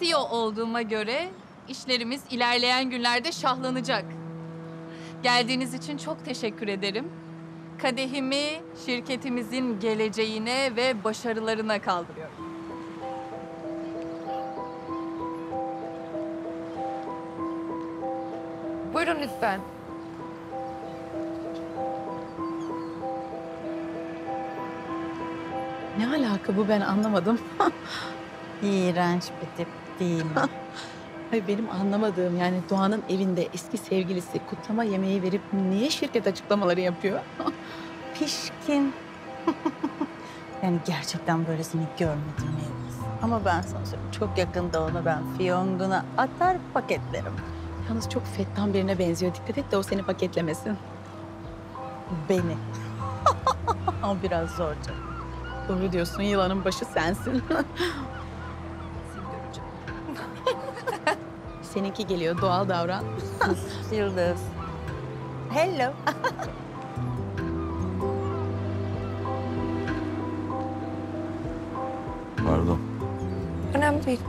CEO olduğuma göre işlerimiz ilerleyen günlerde şahlanacak. Geldiğiniz için çok teşekkür ederim. Kadehimi şirketimizin geleceğine ve başarılarına kaldırıyorum. Buyurun lütfen. Ne alaka bu ben anlamadım. İğrenç bir tip değil mi? Hayır benim anlamadığım yani Doğan'ın evinde eski sevgilisi kutlama yemeği verip niye şirket açıklamaları yapıyor? Pişkin. yani gerçekten böylesini görmedim Yıldız. Ama ben sana söyleyeyim çok yakında onu ben fiyonguna atar paketlerim. Yalnız çok fettan birine benziyor. Dikkat et de o seni paketlemesin. Beni. o biraz zor canım. Doğru diyorsun yılanın başı sensin. Seninki geliyor doğal davran. Yıldız. Hello. Pardon. Önemli değil.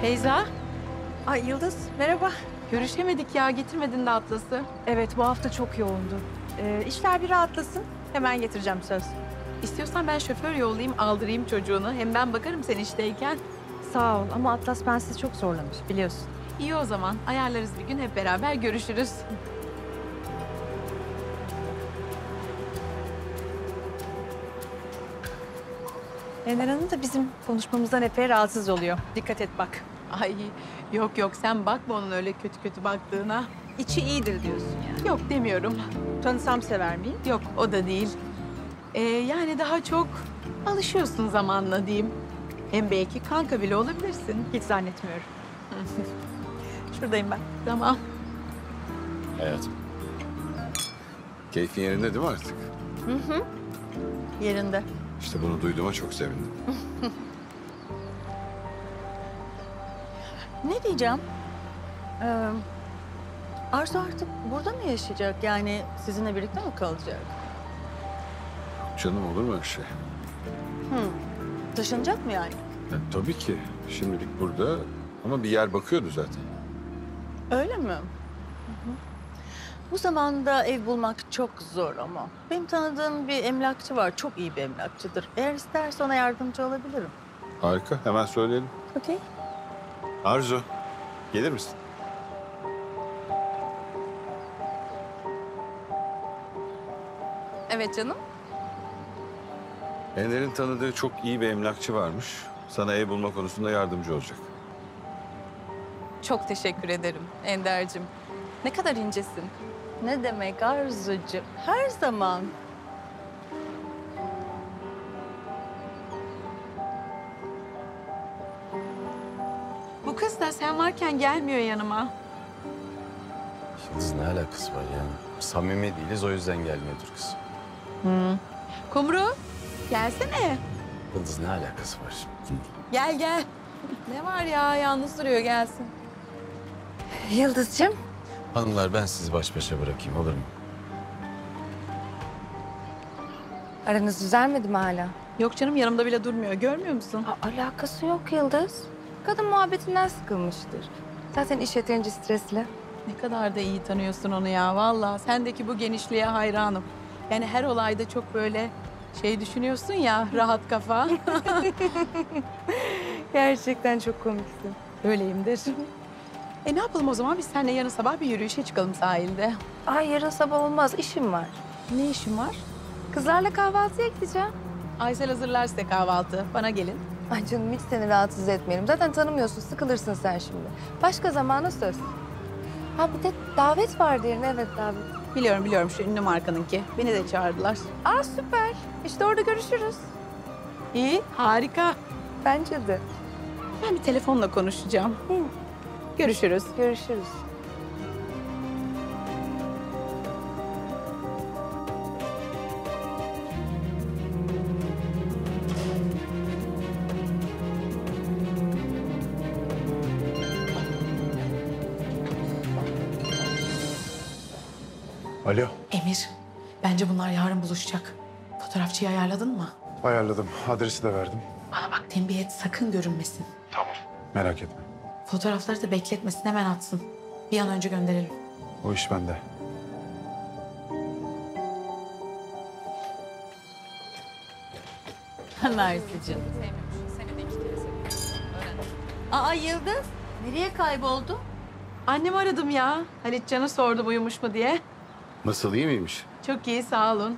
Feyza Ay Yıldız merhaba. görüşemedik ya getirmedin de atlası. Evet bu hafta çok yoğundu. Ee, işler bir rahatlasın. Hemen getireceğim söz. İstiyorsan ben şoför yollayayım aldırayım çocuğunu. Hem ben bakarım sen işteyken. Sağ ol ama Atlas bensiz çok zorlamış biliyorsun. İyi o zaman ayarlarız bir gün hep beraber görüşürüz. Ender Hanım da bizim konuşmamızdan epey rahatsız oluyor. Dikkat et bak. Ay yok yok sen bakma onun öyle kötü kötü baktığına. İçi iyidir diyorsun yani. Yok demiyorum. Tanısam sever miyim? Yok o da değil. Ee, yani daha çok alışıyorsun zamanla diyeyim. Hem belki kanka bile olabilirsin. Hiç zannetmiyorum. Şuradayım ben. Tamam. Hayatım. Keyfin yerinde değil mi artık? Yerinde. İşte bunu duyduğuma çok sevindim. Ne diyeceğim? Ee, Arzu artık burada mı yaşayacak? Yani sizinle birlikte mi kalacak? Canım olur mu öyle şey? Hı. Taşınacak mı yani? Ya, tabii ki. Şimdilik burada ama bir yer bakıyordu zaten. Öyle mi? Bu zamanda ev bulmak çok zor ama. Benim tanıdığım bir emlakçı var. Çok iyi bir emlakçıdır. Eğer isterse ona yardımcı olabilirim. Harika. Hemen söyleyelim. Okey. Arzu, gelir misin? Evet canım. Ender'in tanıdığı çok iyi bir emlakçı varmış. Sana ev bulma konusunda yardımcı olacak. Çok teşekkür ederim Ender'cim. Ne kadar incesin. Ne demek Arzucuğum? Her zaman. Bu kız da sen varken gelmiyor yanıma. Yıldız ne alakası var yani? Samimi değiliz o yüzden gelmiyordur kız. Kumru gelsene. Yıldız ne alakası var? Gel gel. Ne var ya yalnız duruyor gelsin. Yıldız'cığım. Hanımlar ben sizi baş başa bırakayım olur mu? Aranız düzelmedi mi hala? Yok canım yanımda bile durmuyor görmüyor musun? Aa, alakası yok Yıldız. Kadın muhabbetinden sıkılmıştır. Zaten iş yeterince stresli. Ne kadar da iyi tanıyorsun onu ya vallahi. Sendeki bu genişliğe hayranım. Yani her olayda çok böyle şey düşünüyorsun ya rahat kafa. Gerçekten çok komiksin. Öyleyimdir. E ne yapalım o zaman biz seninle yarın sabah bir yürüyüşe çıkalım sahilde. Ay yarın sabah olmaz, işim var. Ne işin var? Kızlarla kahvaltıya gideceğim. Aysel hazırlar size kahvaltı. Bana gelin. Ay canım hiç seni rahatsız etmeyelim. Zaten tanımıyorsun, sıkılırsın sen şimdi. Başka zamana söz. Ha bir de davet vardı yarın, evet davet. Biliyorum biliyorum şu ünlü markanınki. Beni de çağırdılar. Aa süper. İşte orada görüşürüz. İyi harika. Bence de. Ben bir telefonla konuşacağım. Hı. Görüşürüz. Görüşürüz. Alo. Emir, bence bunlar yarın buluşacak. Fotoğrafçıyı ayarladın mı? Ayarladım. Adresi de verdim. Bana bak tembih et sakın görünmesin. Merak etme. Fotoğrafları da bekletmesin hemen atsın. Bir an önce gönderelim. O iş bende. Mersi'cim. Seni de iki kere seviyorum. Öğren. Aa Yıldız, nereye kayboldu? Annemi aradım ya. Halit Can'ı sordu uyumuş mu diye. Nasıl iyi miymiş? Çok iyi sağ olun.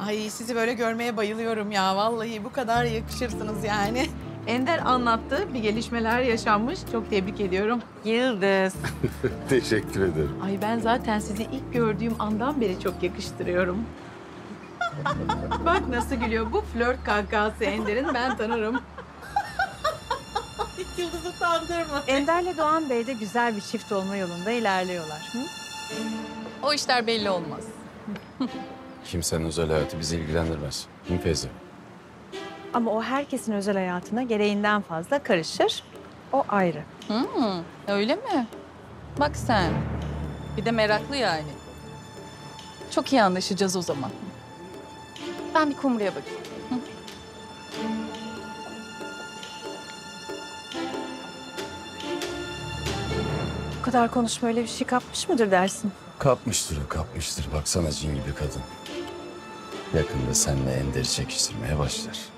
Ay sizi böyle görmeye bayılıyorum ya. Vallahi bu kadar yakışırsınız yani. Ender anlattı. Bir gelişmeler yaşanmış. Çok tebrik ediyorum. Yıldız. Teşekkür ederim. Ay ben zaten sizi ilk gördüğüm andan beri çok yakıştırıyorum. Bak nasıl gülüyor. Bu flört kahkahası Ender'in ben tanırım. Yıldız'ı utandırma. Ender'le Doğan Bey de güzel bir çift olma yolunda ilerliyorlar. Hı? O işler belli olmaz. Kimsenin özel hayatı bizi ilgilendirmez. Değil mi Feyzi? Ama o herkesin özel hayatına gereğinden fazla karışır. O ayrı. Hmm, öyle mi? Bak sen. Bir de meraklı yani. Çok iyi anlaşacağız o zaman. Ben bir kumruya bakayım. Bu kadar konuşma öyle bir şey kapmış mıdır dersin? Kapmıştır o kapmıştır. Baksana cin gibi kadın. Yakında seninle Ender'i çekiştirmeye başlar.